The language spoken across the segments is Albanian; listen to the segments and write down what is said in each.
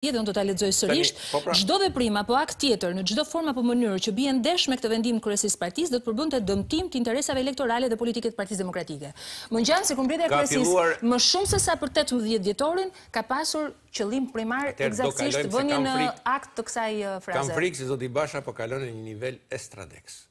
Dhe unë do ta lexoj sërish, Çdo veprim apo akt tjetër, në çdo formë apo mënyrë, që bie ndesh me këtë vendim Kryesisë së Partisë, do të përbënte dëmtim të interesave elektorale dhe politike të Partisë Demokratike. Më ngjan sikur mbledhja e Kryesisë, më shumë se sa për 18 dhjetorin, ka pasur qëllim primar ekzaktësisht vënien në akt të kësaj fraze. Kam frikë se zoti Basha po kalon në një nivel estradesk.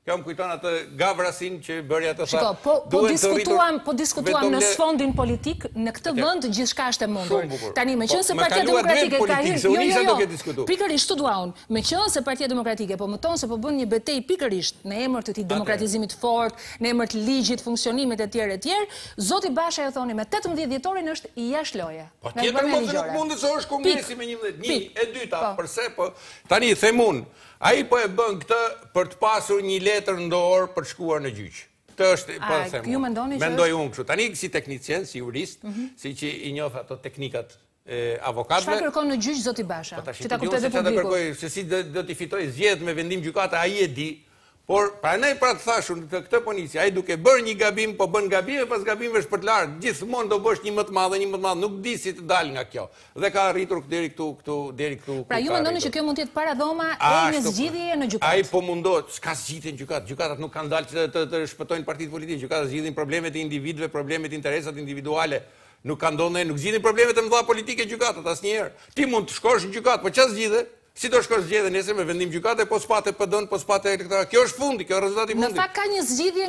Kjo më kujton atë gavrasin që bëri atë tha. Shiko, po, po diskutuam, po diskutojmë në sfondin politik, në këtë vend gjithçka është e mundur. Tani, me po, qenë se Partia Demokratike ka hyrë, jo, jo, jo. Pikërisht aty dua unë. Me qenë se Partia Demokratike po mëton se po bën një betejë pikërisht në emër të këtij demokratizimit fort, në emër të ligjit, funksionimit etj etj, zoti Basha e thoni me 18 dhjetorin është i jashtë loje. Po tjetër mund të nuk mund të është kongresi me 11, një e dyta, po. përse po. Tani them unë, Ai po e bën këtë për të pasur një letër në dorë për të shkuar në gjyq. Këtë është, po e them unë. Mendoj unë kështu. Tani si teknicien, si jurist, që i njoh ato teknikat e avokatëve. Çfarë kërkon në gjyq zoti Basha? Që ta kuptojë edhe publiku. Se si do t'i fitojë zgjedhjet me vendim gjykate, ai e di. Por prandaj pra të thashë unë këtë po nisi. Ai duke bërë një gabim, po bën gabime pas gabimesh për të larë. Gjithmonë do bësh një më të madh dhe një më të madh. Nuk di si të dalë nga kjo. Dhe ka arritur deri këtu, këtu, deri këtu ka arritur. Pra ju mendoni që kjo mund të jetë paradhoma e një zgjidhjeje në gjykatë? Ai po mundohet, s'ka zgjidhje në gjykatë. Gjykatat nuk kanë dalë që të shpëtojnë partitë politike. Gjykatat zgjidhin problemet e individëve, problemet, interesat individuale. Nuk ka ndodhur ndonjë, nuk zgjidhin problemet e mëdha politike gjykatat asnjëherë. Ti mund të shkosh në gjykatë, po çfarë zgjidhe? Si do shkosh zgjedhje nesër me vendim gjykate, po s'pate PD-n, po s'pate elektorat. Kjo është fundi, kjo është rezultati i fundit. Në fakt ka një zgjidhje